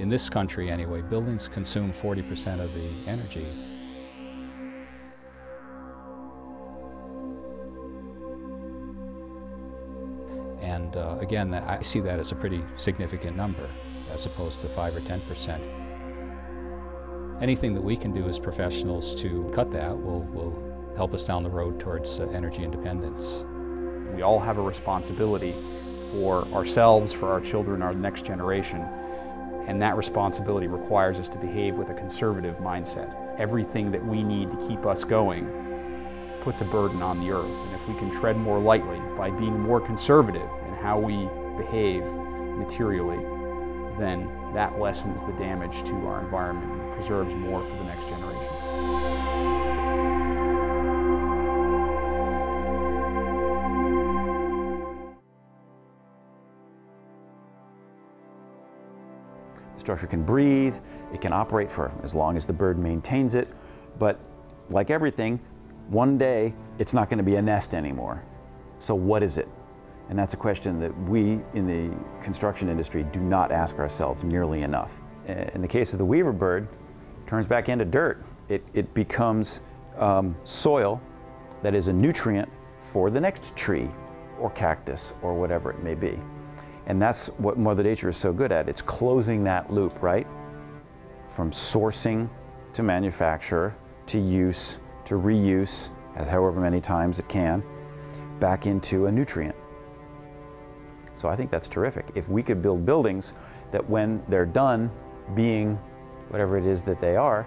in this country anyway, buildings consume 40% of the energy. And uh, again, I see that as a pretty significant number as opposed to 5 or 10%. Anything that we can do as professionals to cut that will, will help us down the road towards uh, energy independence. We all have a responsibility for ourselves, for our children, our next generation, and that responsibility requires us to behave with a conservative mindset. Everything that we need to keep us going puts a burden on the earth, and if we can tread more lightly by being more conservative in how we behave materially, then that lessens the damage to our environment and preserves more for the next generation. Structure can breathe, it can operate for as long as the bird maintains it, but like everything, one day it's not going to be a nest anymore. So what is it? And that's a question that we in the construction industry do not ask ourselves nearly enough. In the case of the weaver bird, turns back into dirt. It, it becomes um, soil that is a nutrient for the next tree or cactus or whatever it may be. And that's what Mother Nature is so good at. It's closing that loop, right? From sourcing to manufacture to use to reuse, as however many times it can, back into a nutrient. So I think that's terrific. If we could build buildings that when they're done being whatever it is that they are,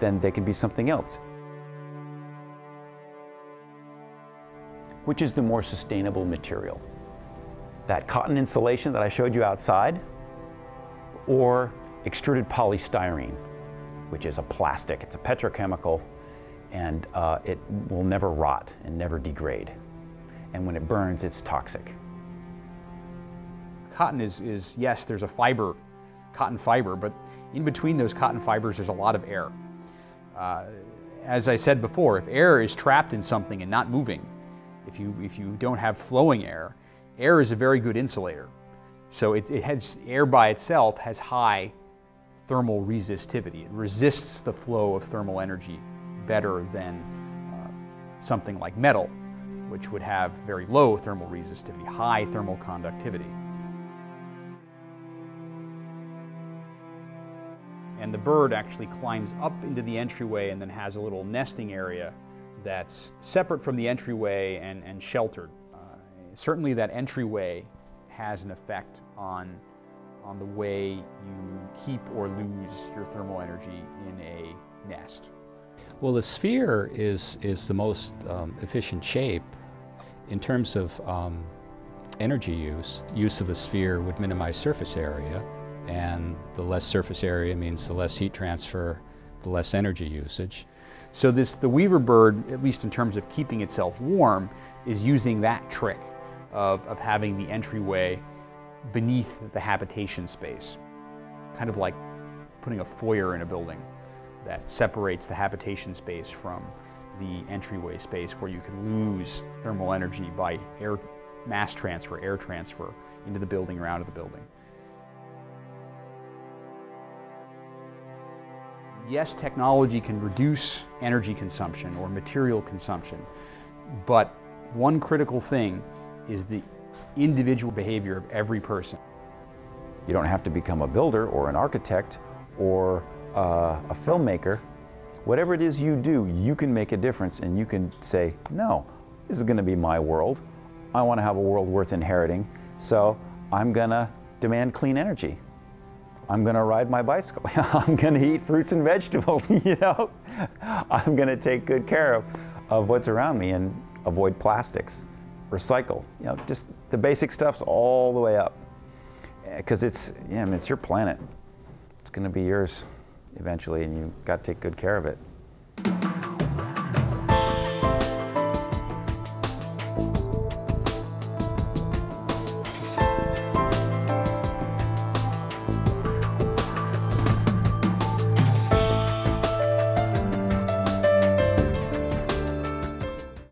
then they can be something else. Which is the more sustainable material? That cotton insulation that I showed you outside, or extruded polystyrene, which is a plastic. It's a petrochemical and uh, it will never rot and never degrade. And when it burns, it's toxic. Cotton is, is, yes, there's a fiber, cotton fiber, but in between those cotton fibers, there's a lot of air. Uh, as I said before, if air is trapped in something and not moving, if you, if you don't have flowing air, air is a very good insulator. So it, it has, air by itself has high thermal resistivity. It resists the flow of thermal energy better than uh, something like metal, which would have very low thermal resistivity, high thermal conductivity. And the bird actually climbs up into the entryway and then has a little nesting area that's separate from the entryway and, and sheltered. Certainly that entryway has an effect on, on the way you keep or lose your thermal energy in a nest. Well, the sphere is, is the most um, efficient shape in terms of um, energy use. Use of a sphere would minimize surface area, and the less surface area means the less heat transfer, the less energy usage. So this, the weaver bird, at least in terms of keeping itself warm, is using that trick of, of having the entryway beneath the habitation space, kind of like putting a foyer in a building that separates the habitation space from the entryway space where you can lose thermal energy by air mass transfer, air transfer into the building or out of the building. Yes, technology can reduce energy consumption or material consumption, but one critical thing is the individual behavior of every person. You don't have to become a builder or an architect or uh, a filmmaker, whatever it is you do, you can make a difference and you can say, no, this is going to be my world. I want to have a world worth inheriting, so I'm going to demand clean energy. I'm going to ride my bicycle. I'm going to eat fruits and vegetables, you know. I'm going to take good care of, of what's around me and avoid plastics, recycle, you know, just the basic stuff's all the way up. Eh, because it's, yeah, I mean, it's your planet. It's going to be yours eventually, and you've got to take good care of it.